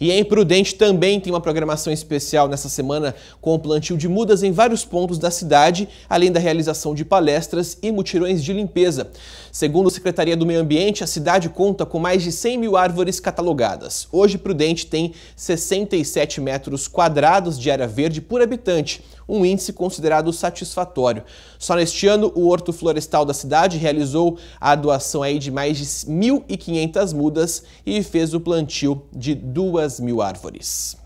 E em Prudente também tem uma programação especial nessa semana com o plantio de mudas em vários pontos da cidade, além da realização de palestras e mutirões de limpeza. Segundo a Secretaria do Meio Ambiente, a cidade conta com mais de 100 mil árvores catalogadas. Hoje, Prudente tem 67 metros quadrados de área verde por habitante, um índice considerado satisfatório. Só neste ano, o Horto Florestal da cidade realizou a doação aí de mais de 1.500 mudas e fez o plantio de duas mil árvores.